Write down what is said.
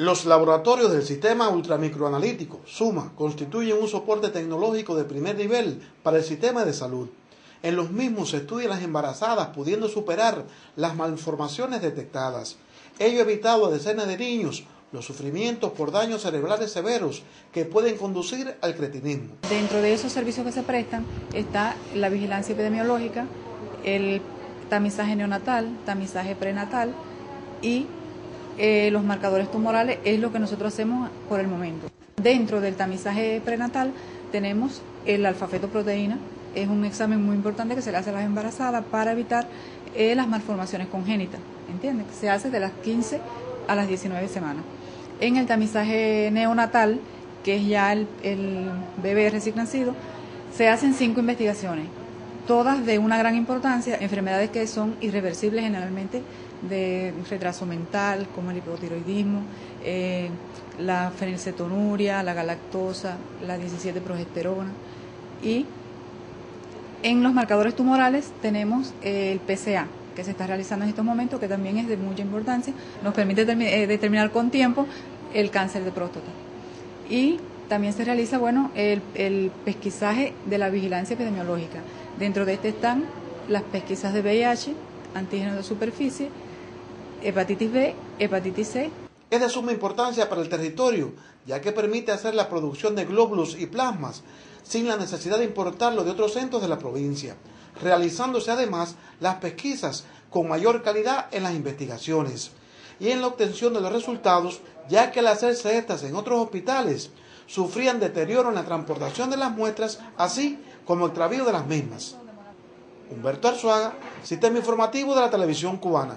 Los laboratorios del sistema ultramicroanalítico, SUMA, constituyen un soporte tecnológico de primer nivel para el sistema de salud. En los mismos se estudian las embarazadas pudiendo superar las malformaciones detectadas. Ello ha evitado a decenas de niños los sufrimientos por daños cerebrales severos que pueden conducir al cretinismo. Dentro de esos servicios que se prestan está la vigilancia epidemiológica, el tamizaje neonatal, tamizaje prenatal y eh, los marcadores tumorales es lo que nosotros hacemos por el momento. Dentro del tamizaje prenatal tenemos el alfa-fetoproteína, es un examen muy importante que se le hace a las embarazadas para evitar eh, las malformaciones congénitas, ¿entiendes? Se hace de las 15 a las 19 semanas. En el tamizaje neonatal, que es ya el, el bebé recién nacido, se hacen cinco investigaciones, todas de una gran importancia, enfermedades que son irreversibles generalmente de retraso mental, como el hipotiroidismo, eh, la fenilcetonuria, la galactosa, la 17 progesterona. Y en los marcadores tumorales tenemos el PCA, que se está realizando en estos momentos, que también es de mucha importancia, nos permite eh, determinar con tiempo el cáncer de próstata. Y también se realiza, bueno, el pesquisaje de la vigilancia epidemiológica. Dentro de este están las pesquisas de VIH, antígenos de superficie, hepatitis B, hepatitis C. Es de suma importancia para el territorio, ya que permite hacer la producción de glóbulos y plasmas sin la necesidad de importarlo de otros centros de la provincia, realizándose además las pesquisas con mayor calidad en las investigaciones y en la obtención de los resultados, ya que al hacerse estas en otros hospitales, sufrían deterioro en la transportación de las muestras, así como el travío de las mismas. Humberto Arzuaga, Sistema Informativo de la Televisión Cubana.